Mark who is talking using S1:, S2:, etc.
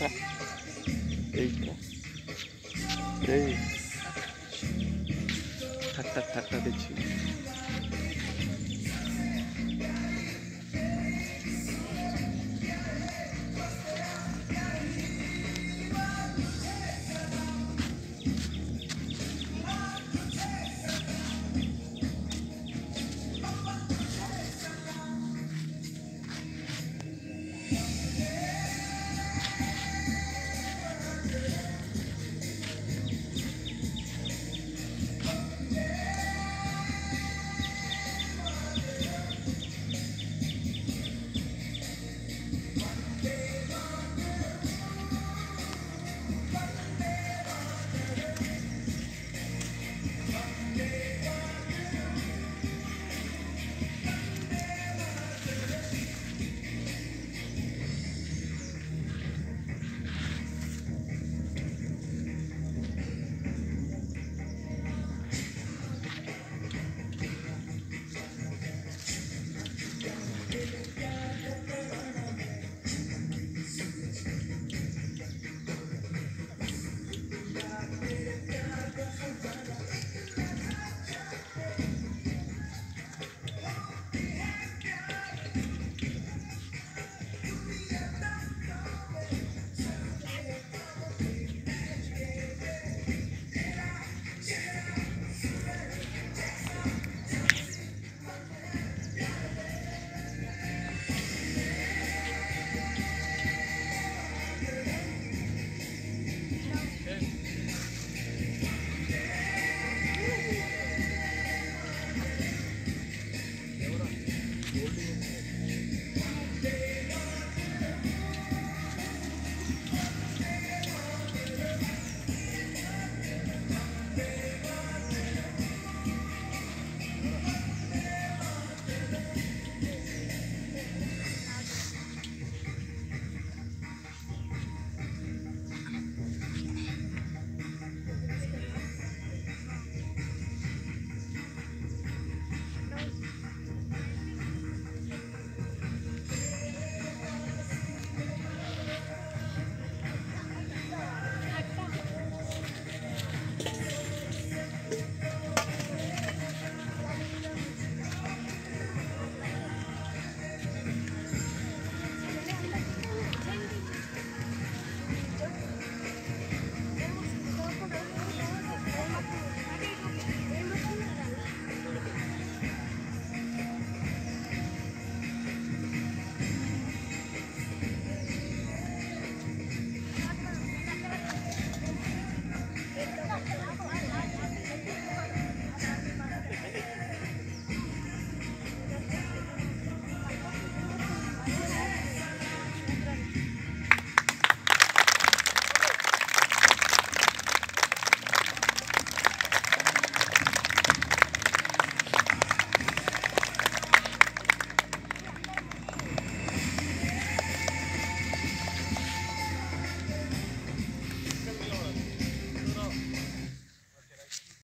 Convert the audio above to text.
S1: Eita. Eita. Eita. Tá, tá, tá, tá, Betinho.